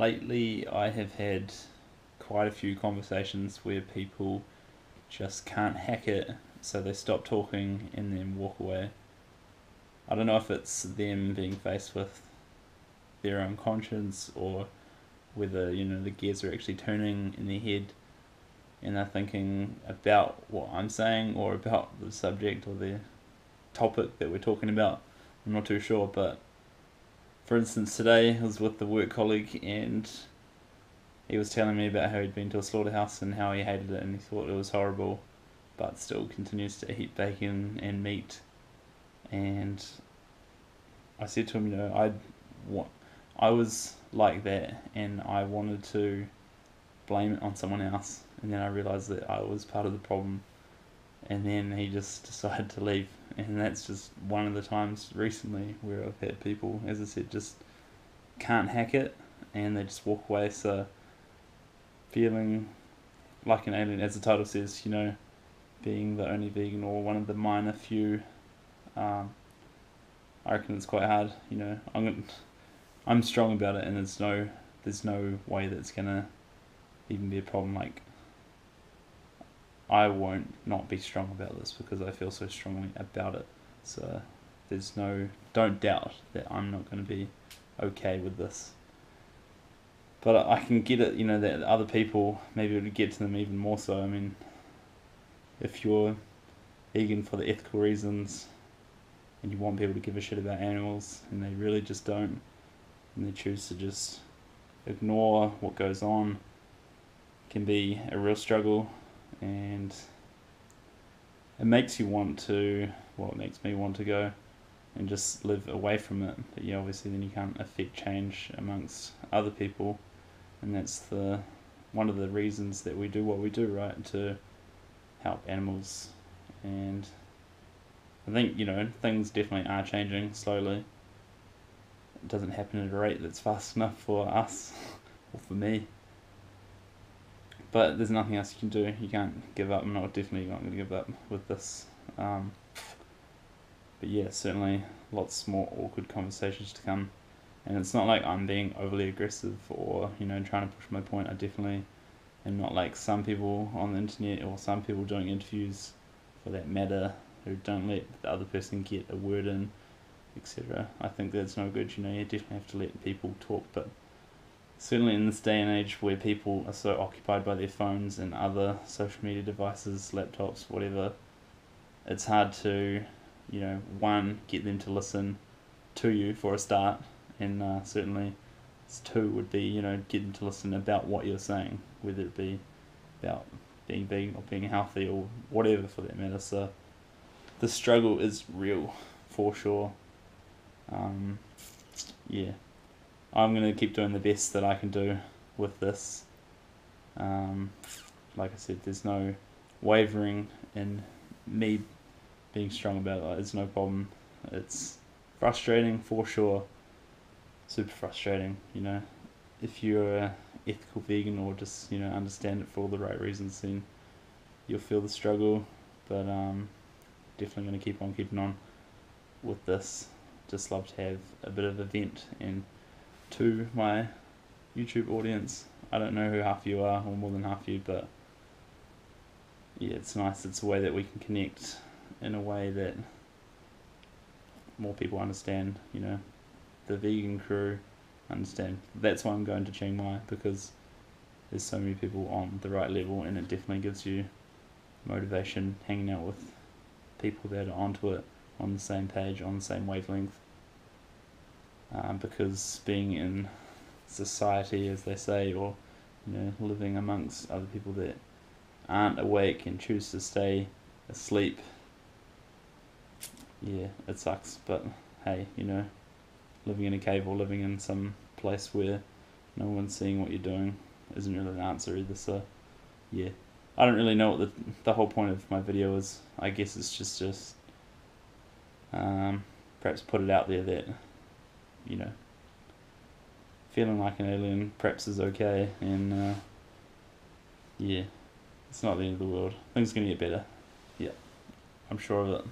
lately I have had quite a few conversations where people just can't hack it, so they stop talking and then walk away. I don't know if it's them being faced with their own conscience or whether you know the gears are actually turning in their head and they're thinking about what I'm saying or about the subject or the topic that we're talking about. I'm not too sure, but for instance, today I was with the work colleague and he was telling me about how he'd been to a slaughterhouse and how he hated it and he thought it was horrible, but still continues to eat bacon and meat. And I said to him, you know, I I was like that and I wanted to blame it on someone else. And then I realized that I was part of the problem. And then he just decided to leave and that's just one of the times recently where I've had people as I said just can't hack it and they just walk away. So feeling like an alien as the title says you know being the only vegan or one of the minor few um, I reckon it's quite hard you know. I'm I'm strong about it and there's no there's no way that's gonna even be a problem. Like I won't not be strong about this because I feel so strongly about it. So there's no don't doubt that I'm not going to be okay with this. But I can get it, you know, that other people maybe would get to them even more so. I mean, if you're vegan for the ethical reasons and you want people to give a shit about animals and they really just don't and they choose to just ignore what goes on can be a real struggle and it makes you want to well it makes me want to go and just live away from it. But yeah obviously then you can't affect change amongst other people. And that's the one of the reasons that we do what we do right to help animals. And I think you know things definitely are changing slowly. It doesn't happen at a rate that's fast enough for us or for me but there's nothing else you can do. You can't give up. I'm not definitely not going to give up with this. Um, but yeah, certainly lots more awkward conversations to come. And it's not like I'm being overly aggressive or you know trying to push my point. I definitely am not like some people on the internet or some people doing interviews, for that matter, who don't let the other person get a word in, etc. I think that's no good. You know, you definitely have to let people talk, but certainly in this day and age where people are so occupied by their phones and other social media devices, laptops, whatever, it's hard to, you know, one, get them to listen to you for a start, and uh, certainly two would be, you know, get them to listen about what you're saying, whether it be about being big or being healthy or whatever for that matter. So the struggle is real for sure. Um, yeah. I'm going to keep doing the best that I can do with this. Um, like I said, there's no wavering in me being strong about it. It's no problem. It's frustrating for sure. Super frustrating, you know. If you're a ethical vegan or just, you know, understand it for all the right reasons, then you'll feel the struggle. But um, definitely going to keep on keeping on with this. Just love to have a bit of a vent and to my YouTube audience. I don't know who half you are, or more than half you, but yeah, it's nice. It's a way that we can connect in a way that more people understand, you know, the vegan crew understand. That's why I'm going to Chiang Mai because there's so many people on the right level and it definitely gives you motivation hanging out with people that are onto it on the same page, on the same wavelength um, because being in society, as they say, or you know, living amongst other people that aren't awake and choose to stay asleep, yeah, it sucks. But hey, you know, living in a cave or living in some place where no one's seeing what you're doing isn't really an answer either. So, yeah, I don't really know what the the whole point of my video is. I guess it's just just um, perhaps put it out there that you know, feeling like an alien perhaps is okay, and uh, yeah, it's not the end of the world. Things are gonna get better. Yeah, I'm sure of it.